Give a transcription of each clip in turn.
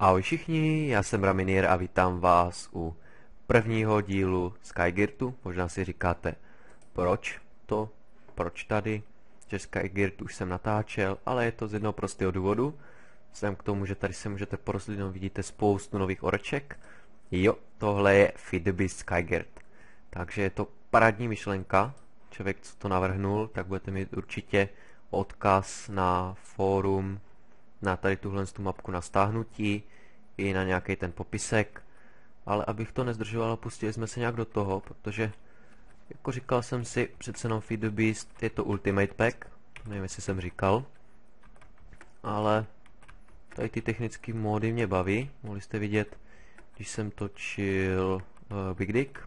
Ahoj všichni, já jsem Raminier a vítám vás u prvního dílu Skygirtu. Možná si říkáte, proč to, proč tady, že Skygirt už jsem natáčel, ale je to z jednoho prostého důvodu. Jsem k tomu, že tady se můžete porozlídnout, vidíte spoustu nových oreček. Jo, tohle je Feedbeast Skygirt. Takže je to parádní myšlenka. Člověk, co to navrhnul, tak budete mít určitě odkaz na fórum na tady tuhle tu mapku na stáhnutí i na nějaký ten popisek. Ale abych to nezdržoval, pustili jsme se nějak do toho, protože jako říkal jsem si, přece jenom Feed the Beast je to Ultimate Pack, nevím jestli jsem říkal, ale tady ty technické módy mě baví, mohli jste vidět, když jsem točil uh, Big Dick,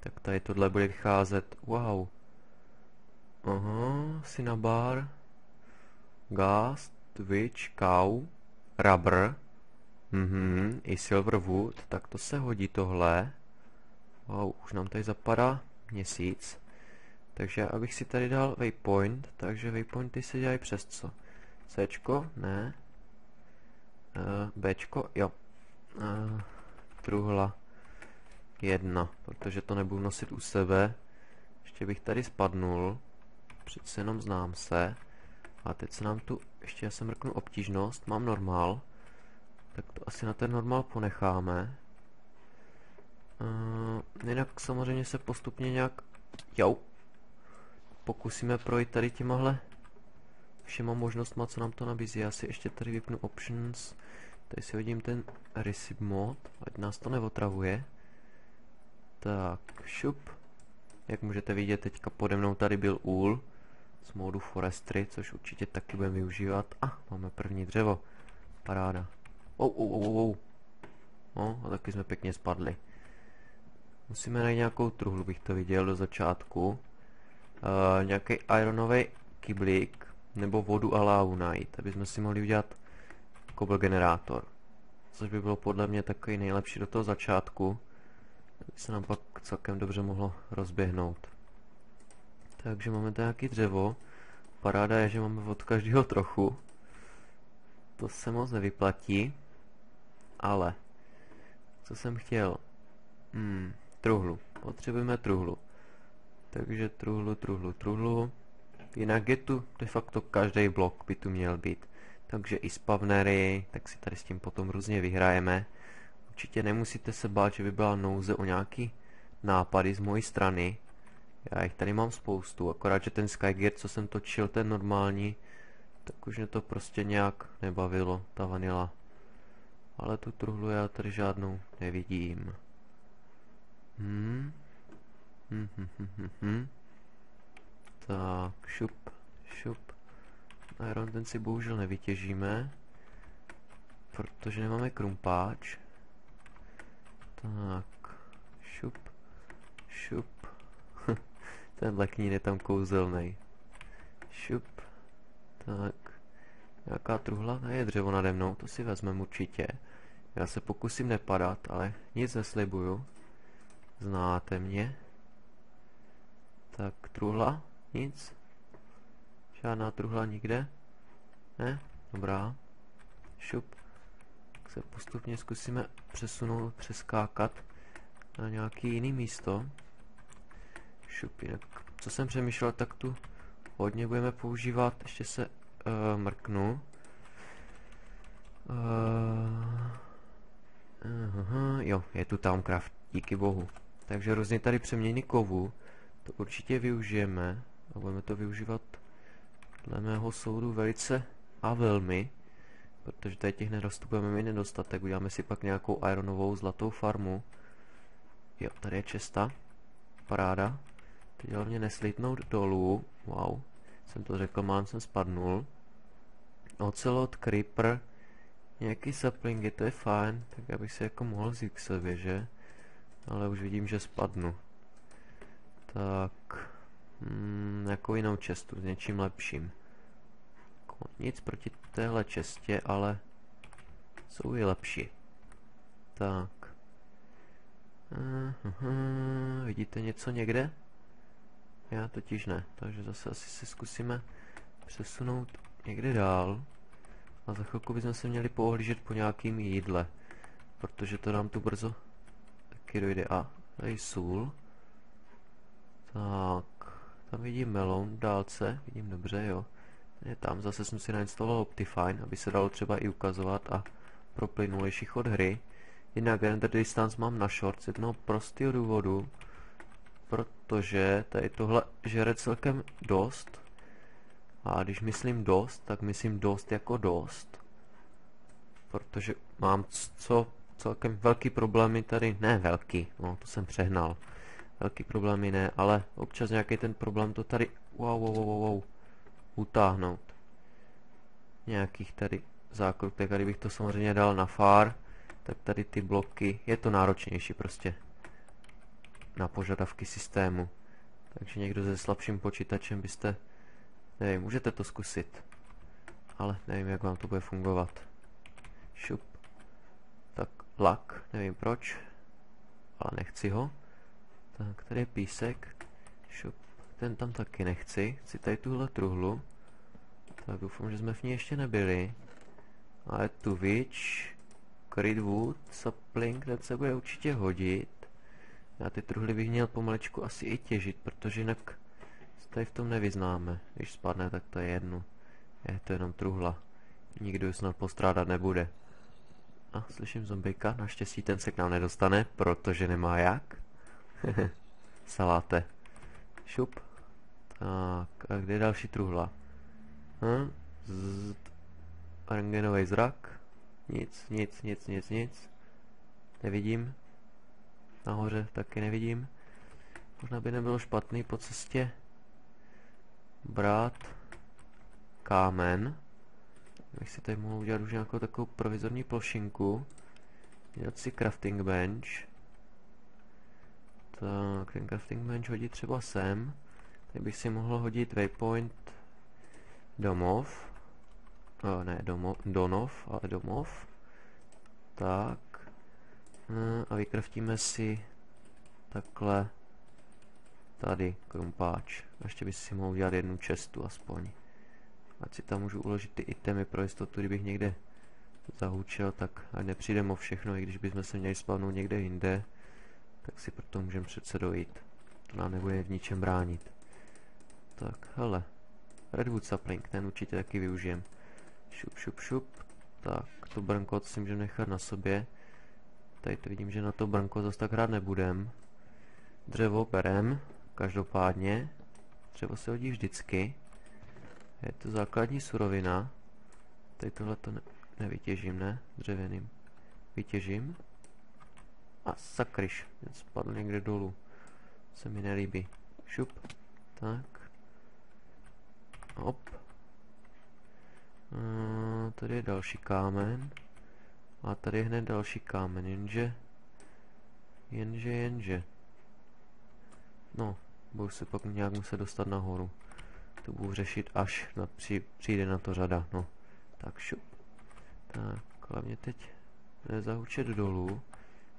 tak tady tohle bude vycházet, wow, aha, Cinnabar, Gas, Twitch, Cow, Rubber, mhm, i Silverwood, tak to se hodí tohle. Wow, už nám tady zapadá měsíc. Takže abych si tady dal waypoint, takže waypointy se dělají přes co? Cčko? Ne. Uh, Bčko? Jo. Uh, truhla jedna, protože to nebudu nosit u sebe. Ještě bych tady spadnul. Přece jenom znám se. A teď se nám tu, ještě já jsem mrknu obtížnost, mám normál. Tak to asi na ten normál ponecháme. Uh, jinak samozřejmě se postupně nějak, jau, pokusíme projít tady těmahle všema možnostma, co nám to nabízí. Já si ještě tady vypnu options, tady si hodím ten receive mod, ať nás to neotravuje. Tak, šup. Jak můžete vidět, teďka pode mnou tady byl úl z módu Forestry, což určitě taky budeme využívat. A, ah, máme první dřevo. Paráda. Oh, oh, oh, oh. No, a taky jsme pěkně spadli. Musíme najít nějakou truhlu, bych to viděl do začátku. Uh, nějaký ironový kyblík, nebo vodu a lávu najít, aby jsme si mohli udělat kobl generátor. Což by bylo podle mě takový nejlepší do toho začátku. Aby se nám pak celkem dobře mohlo rozběhnout. Takže máme tady nějaký dřevo. Paráda je, že máme od každého trochu. To se moc nevyplatí. Ale, co jsem chtěl? Hmm, truhlu. Potřebujeme truhlu. Takže truhlu, truhlu, truhlu. Jinak je tu de facto každý blok by tu měl být. Takže i spavnery, tak si tady s tím potom různě vyhrajeme. Určitě nemusíte se bát, že by byla nouze o nějaký nápady z mojí strany. Já jich tady mám spoustu, akorát, že ten Skygear, co jsem točil, ten normální, tak už mě to prostě nějak nebavilo, ta vanila. Ale tu truhlu já tady žádnou nevidím. Hmm. Hm, hm, hm, hm, hm. Tak, šup, šup. Iron ten si bohužel nevytěžíme, protože nemáme krumpáč. Tak, šup, šup. Tenhle knín je tam kouzelný. Šup. Tak. Nějaká truhla? Ne, je dřevo nade mnou, to si vezmeme určitě. Já se pokusím nepadat, ale nic neslibuju. Znáte mě. Tak, truhla? Nic? Žádná truhla nikde? Ne? Dobrá. Šup. Tak se postupně zkusíme přesunout, přeskákat na nějaký jiný místo. Šup, jinak co jsem přemýšlel, tak tu hodně budeme používat, ještě se uh, mrknu. Uh, uh, jo, je tu Towncraft, díky bohu. Takže různě tady přeměny kovů, to určitě využijeme a budeme to využívat dle mého soudu velice a velmi, protože tady těch nerostů budeme mít nedostatek, uděláme si pak nějakou ironovou zlatou farmu. Jo, tady je česta, paráda. Teď hlavně neslitnout dolů, wow, jsem to řekl, mám jsem spadnul. Ocelot, creeper, nějaký saplingy, to je fajn, tak abych si jako mohl vzít k sobě, že? Ale už vidím, že spadnu. Tak, hmm, nějakou jinou čestu s něčím lepším. Nic proti téhle čestě, ale jsou i lepší. Tak. Uh, uh, vidíte něco někde? Já totiž ne, takže zase asi si zkusíme přesunout někde dál. A za chvilku bychom se měli poohlížet po nějakým jídle. Protože to nám tu brzo taky dojde. A tady sůl. Tak, tam vidím melon v dálce, vidím dobře, jo. Je tam, zase jsem si nainstaloval Optifine, aby se dalo třeba i ukazovat a pro plynulejší chod hry. Jinak render distance mám na short z jednoho prostého důvodu, protože tady tohle žere celkem dost. A když myslím dost, tak myslím dost jako dost. Protože mám co celkem velký problémy tady, ne velký, no to jsem přehnal. Velký problémy ne, ale občas nějaký ten problém to tady, wow, wow, wow, wow, utáhnout. Nějakých tady zákrutek, kdybych to samozřejmě dal na far, tak tady ty bloky, je to náročnější prostě na požadavky systému. Takže někdo se slabším počítačem byste, nevím, můžete to zkusit, ale nevím, jak vám to bude fungovat. Šup. Tak, lak, nevím proč, ale nechci ho. Tak, tady je písek. Šup. Ten tam taky nechci. Chci tady tuhle truhlu. Tak doufám, že jsme v ní ještě nebyli. Ale tu witch, Creedwood, sapling, ten se bude určitě hodit. Já ty truhly bych měl pomaličku asi i těžit, protože jinak se tady v tom nevyznáme. Když spadne, tak to je jedno. Je to jenom truhla. Nikdo ji snad postrádat nebude. A slyším zombika, naštěstí ten se k nám nedostane, protože nemá jak. Saláte. Šup. Tak, a kde je další truhla? Hm? Rengenový zrak. Nic, nic, nic, nic, nic. Nevidím. Nahoře taky nevidím. Možná by nebylo špatný po cestě brát kámen. Bych si tady mohl udělat už nějakou takovou provizorní plošinku. Dělat si crafting bench. Tak, ten crafting bench hodit třeba sem. Tady bych si mohl hodit waypoint domov. O, ne, domov, donov, ale domov. Tak. Hm, a vykraftíme si takhle tady krumpáč. Ještě bych si mohl udělat jednu čestu aspoň. Ať si tam můžu uložit ty itemy pro jistotu, kdybych někde zahučel, tak ať nepřijdem o všechno, i když bychom se měli spavnout někde jinde, tak si proto můžeme přece dojít. To nám nebude v ničem bránit. Tak, hele. Redwood sapling, ten určitě taky využijem. Šup, šup, šup. Tak, to brnko si můžeme nechat na sobě. Tady to vidím, že na to brnko zase tak hrát nebudem. Dřevo berem, každopádně. Dřevo se hodí vždycky. Je to základní surovina. Tady tohle to ne nevytěžím, ne? Dřevěným. Vytěžím. A sakryš, ten spadl někde dolů. Se mi nelíbí. Šup. Tak. Hop. A tady je další kámen. A tady je hned další kámen, jenže... Jenže, jenže. No, budu se pak nějak muset dostat nahoru. To budu řešit, až na, při, přijde na to řada, no. Tak šup. Tak, hlavně teď nezahučet dolů.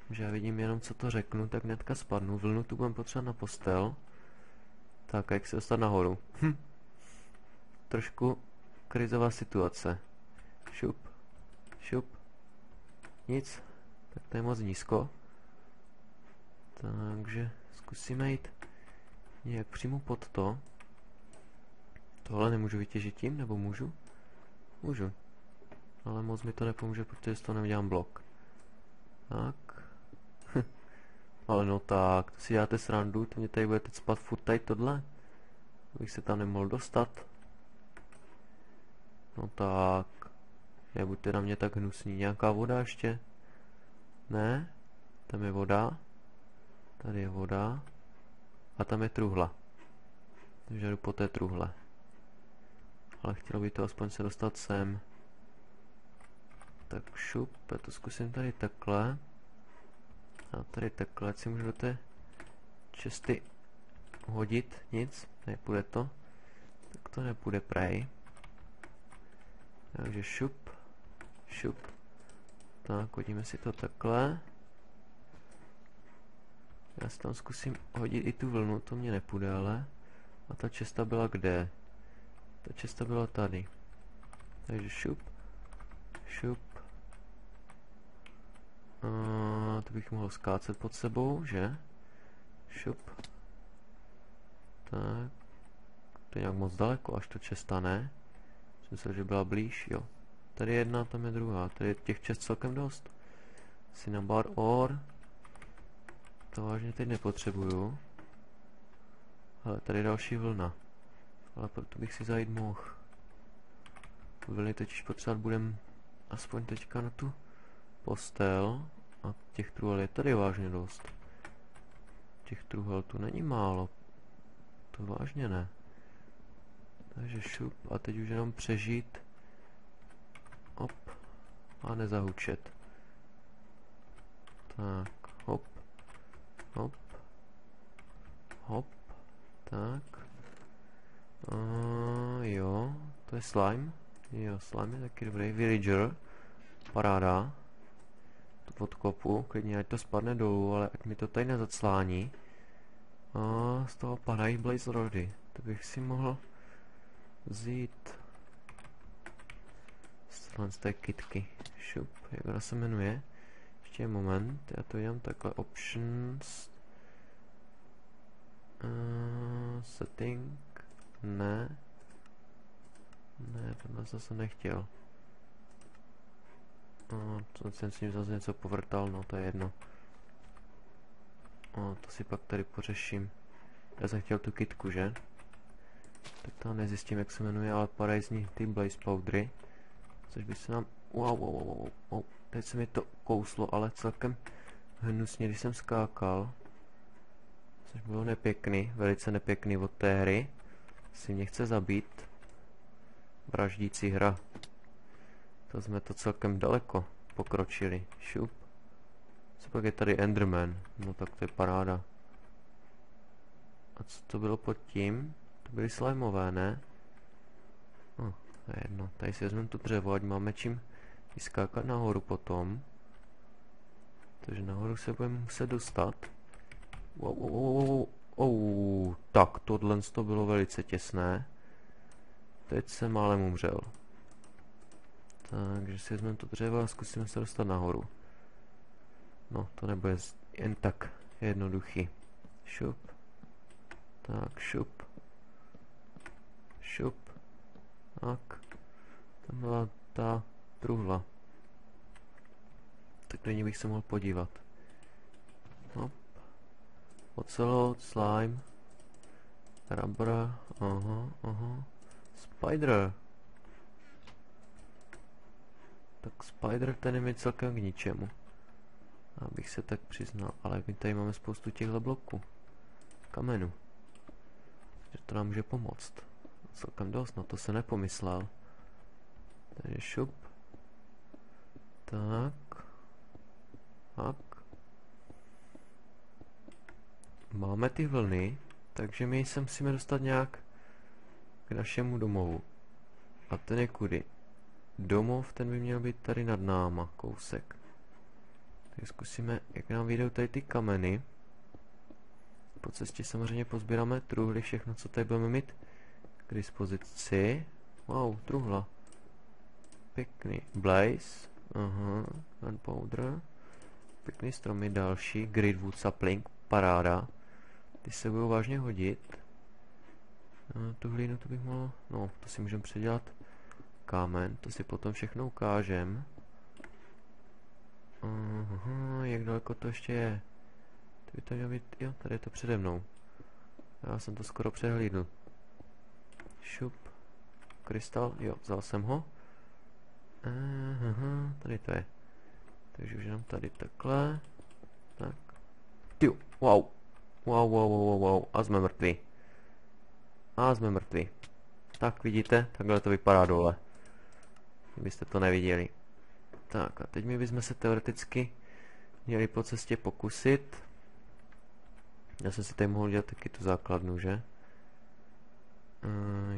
Že já vidím jenom, co to řeknu, tak netka spadnu. Vlnu tu budem potřebovat na postel. Tak, jak se dostat nahoru? Hm. Trošku krizová situace. Šup. Šup. Nic. Tak to je moc nízko. Takže zkusíme jít nějak přímo pod to. Tohle nemůžu vytěžit tím, nebo můžu? Můžu. Ale moc mi to nepomůže, protože z toho neudělám blok. Tak. Ale no tak, to si děláte srandu, to mě tady bude teď spad furt tady tohle. Bych se tam nemohl dostat. No tak. Nebuďte na mě tak hnusný. Nějaká voda ještě? Ne? Tam je voda. Tady je voda. A tam je truhla. Takže jdu po té truhle. Ale chtělo by to aspoň se dostat sem. Tak šup, já to zkusím tady takhle. A tady takhle, si můžu do té česty hodit, nic, nepůjde to. Tak to nepůjde prej. Takže šup, šup. Tak, hodíme si to takhle. Já si tam zkusím hodit i tu vlnu, to mě nepůjde ale. A ta česta byla kde? Ta česta byla tady. Takže šup. Šup. A to bych mohl skácet pod sebou, že? Šup. Tak. To je nějak moc daleko, až to česta ne. Se, že byla blíž, jo. Tady je jedna, tam je druhá. Tady je těch čest celkem dost. Cinnabar or. To vážně teď nepotřebuju. Ale tady je další vlna. Ale proto bych si zajít mohl. Vlny totiž potřebovat budem aspoň teďka na tu postel. A těch truhel je tady vážně dost. Těch truhel tu není málo. To vážně ne. Takže šup a teď už jenom přežít. A nezahučet. Tak, hop. Hop. Hop. Tak. A, jo, to je slime. Jo, slime je taky dobrý. Villager. Paráda. Tu podkopu, klidně ať to spadne dolů, ale ať mi to tady nezaclání. A z toho padají blaze rody. To bych si mohl vzít z té kitky. Šup, jak ona se jmenuje? Ještě moment, já to dělám takhle. Options. Uh, setting. Ne. Ne, tohle zase nechtěl. Uh, to jsem s ním zase něco povrtal, no to je jedno. O, to si pak tady pořeším. Já jsem chtěl tu kitku, že? Tak to nezjistím, jak se jmenuje, ale padají z ní ty blaze powdery. Což by se nám... Wow, wow, wow, wow, wow. Teď se mi to kouslo, ale celkem hnusně, když jsem skákal. Což bylo nepěkný, velice nepěkný od té hry. Si mě chce zabít. Vraždící hra. To jsme to celkem daleko pokročili. Šup. Co pak je tady Enderman? No tak to je paráda. A co to bylo pod tím? To byly slimeové, ne? No, to je jedno. Tady si vezmeme tu dřevo, ať máme čím vyskákat nahoru potom. Takže nahoru se budeme muset dostat. Wow, wow, wow, wow. Oh, tak, tohle to bylo velice těsné. Teď jsem málem umřel. Takže si vezmeme to dřevo a zkusíme se dostat nahoru. No, to nebude jen tak jednoduchý. Šup. Tak, šup. Šup. Tak. Tam byla ta truhla. Tak do ní bych se mohl podívat. Hop. Ocelot, slime. Rubber. Aha, aha. Spider. Tak Spider ten je mi celkem k ničemu. Abych se tak přiznal, ale my tady máme spoustu těchto bloků. Kamenů. Že to nám může pomoct. Celkem dost, na to se nepomyslel. Takže šup. Tak. Tak. Máme ty vlny, takže my se musíme dostat nějak k našemu domovu. A ten je kudy? Domov, ten by měl být tady nad náma, kousek. Tak zkusíme, jak nám vyjdou tady ty kameny. Po cestě samozřejmě pozbíráme truhly, všechno, co tady budeme mít k dispozici. Wow, truhla. Pěkný. Blaze. Aha, gunpowder. Pěkný stromy další. Gridwood sapling. Paráda. Ty se budou vážně hodit. A tu hlínu to bych mohl... No, to si můžeme předělat. Kámen, to si potom všechno ukážem. Aha, jak daleko to ještě je? To by to mělo být, jo, tady je to přede mnou. Já jsem to skoro přehlídl. Šup. Krystal, jo, vzal jsem ho. Aha, tady to je. Takže už jenom tady takhle. Tak. Ty, wow. Wow, wow, wow, wow, a jsme mrtví. A jsme mrtví. Tak vidíte, takhle to vypadá dole. Kdybyste to neviděli. Tak a teď my bychom se teoreticky měli po cestě pokusit. Já jsem si tady mohl dělat taky tu základnu, že?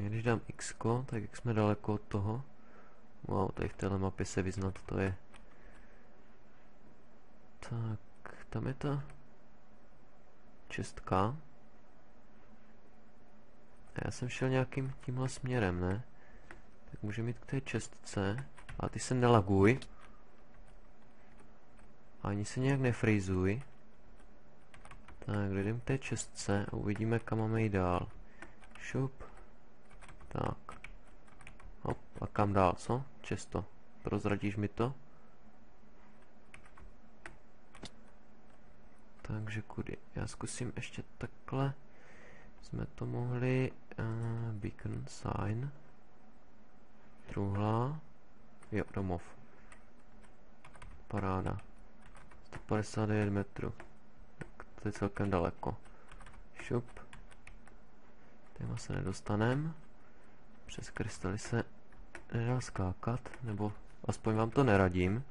Když dám x, tak jak jsme daleko od toho. Wow, tady v téhle mapě se vyznat, to je. Tak, tam je ta čestka. A já jsem šel nějakým tímhle směrem, ne? Tak můžeme jít k té čestce. A ty se nelaguj. Ani se nějak nefrizuj. Tak, jdem k té čestce a uvidíme, kam máme jít dál. Šup. Tak. A kam dál, co? Često. Prozradíš mi to? Takže kudy? Já zkusím ještě takhle. Jsme to mohli... Uh, beacon sign. Truhla. Jo, domov. Paráda. 159 metrů. Tak to je celkem daleko. Šup. Téma se nedostanem. Přes krystaly se nedá skákat, nebo aspoň vám to neradím.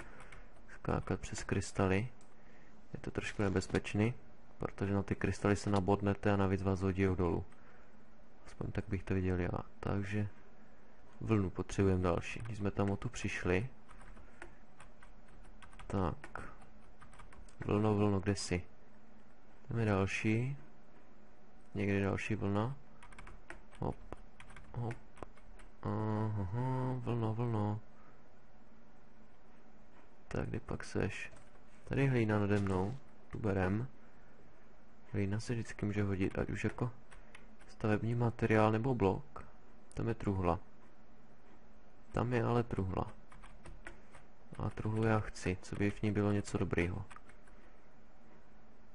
Skákat přes krystaly. Je to trošku nebezpečný, protože na ty krystaly se nabodnete a navíc vás hodí dolů. Aspoň tak bych to viděl já. Takže vlnu potřebujeme další. Když jsme tam o tu přišli. Tak. Vlno, vlno, kde jsi? Tam je další. Někde další vlna. Hop. Hop. Aha, vlno, vlno. Tak, kde pak seš? Tady hlína nade mnou. Tu berem. Hlína se vždycky může hodit, ať už jako stavební materiál nebo blok. Tam je truhla. Tam je ale truhla. A truhlu já chci, co by v ní bylo něco dobrýho.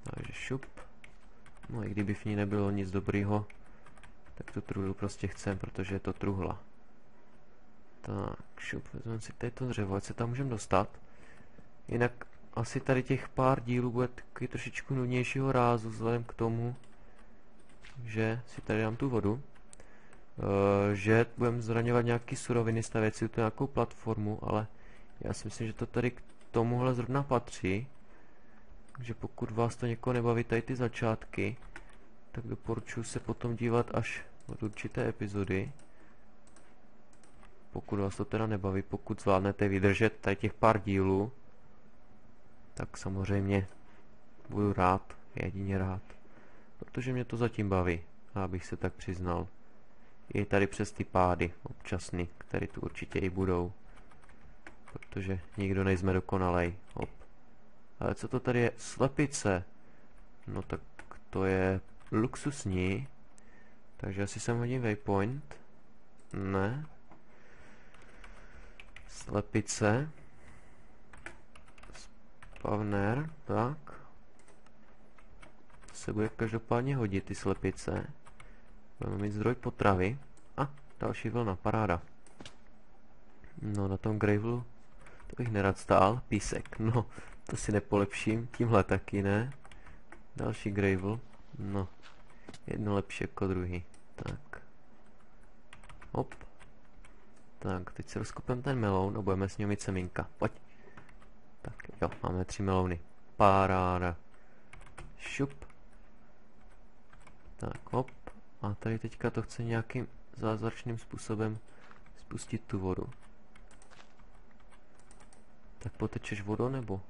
Takže šup. No i kdyby v ní nebylo nic dobrýho, tak tu truhlu prostě chcem, protože je to truhla. Tak, šup, vezmeme si tady to dřevo, ať se tam můžeme dostat. Jinak asi tady těch pár dílů bude takový trošičku nudnějšího rázu, vzhledem k tomu, že si tady dám tu vodu. Uh, že budeme zraňovat nějaký suroviny, stavět si tu nějakou platformu, ale já si myslím, že to tady k tomuhle zrovna patří. Takže pokud vás to někoho nebaví tady ty začátky, tak doporučuji se potom dívat až od určité epizody. Pokud vás to teda nebaví, pokud zvládnete vydržet tady těch pár dílů, tak samozřejmě budu rád, jedině rád. Protože mě to zatím baví, abych se tak přiznal. Je tady přes ty pády občasný, které tu určitě i budou. Protože nikdo nejsme dokonalej. Hop. Ale co to tady je? Slepice. No tak to je luxusní. Takže asi sem hodím waypoint. Ne. Slepice. Spawner, tak. Se bude každopádně hodit ty slepice. Budeme mít zdroj potravy. A, další vlna, paráda. No, na tom gravelu to bych nerad stál. Písek, no, to si nepolepším. Tímhle taky ne. Další gravel. No, jedno lepší jako druhý. Tak. Hop. Tak, teď si rozkopem ten meloun a budeme s ním mít semínka. Pojď. Tak jo, máme tři melouny. Paráda. Šup. Tak, hop. A tady teďka to chce nějakým zázračným způsobem spustit tu vodu. Tak potečeš vodu nebo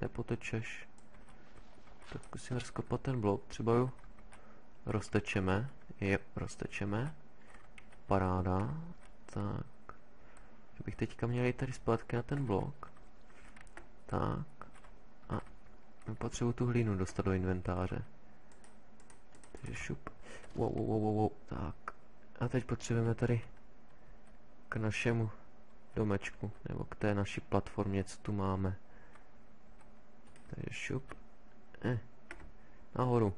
nepotečeš? Tak zkusím rozkopat ten blok, třeba jo roztečeme. Je, roztečeme. Paráda. Tak. Bych teďka měl jít tady zpátky na ten blok. Tak. A potřebuji tu hlínu dostat do inventáře. Takže šup. Wow, wow, wow, wow, wow. Tak. A teď potřebujeme tady k našemu domečku, nebo k té naší platformě, co tu máme. Takže šup. Eh. Nahoru.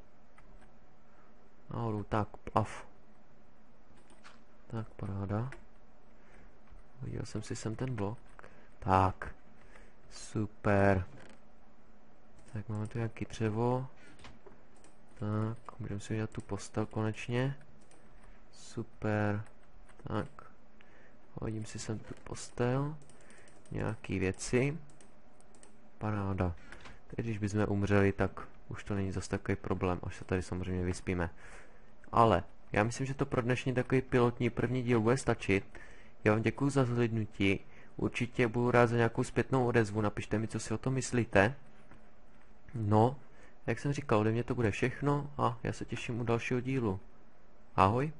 Nahoru, tak, plav. Tak, paráda. Viděl jsem si sem ten blok. Tak. Super. Tak máme tu nějaký dřevo. Tak, můžeme si udělat tu postel konečně. Super. Tak. Hodím si sem tu postel. Nějaký věci. Paráda. Teď když bychom umřeli, tak už to není zase takový problém, až se tady samozřejmě vyspíme. Ale já myslím, že to pro dnešní takový pilotní první díl bude stačit. Já vám děkuji za zhlednutí. Určitě budu rád za nějakou zpětnou odezvu. Napište mi, co si o tom myslíte. No, jak jsem říkal, ode mě to bude všechno a já se těším u dalšího dílu. Ahoj.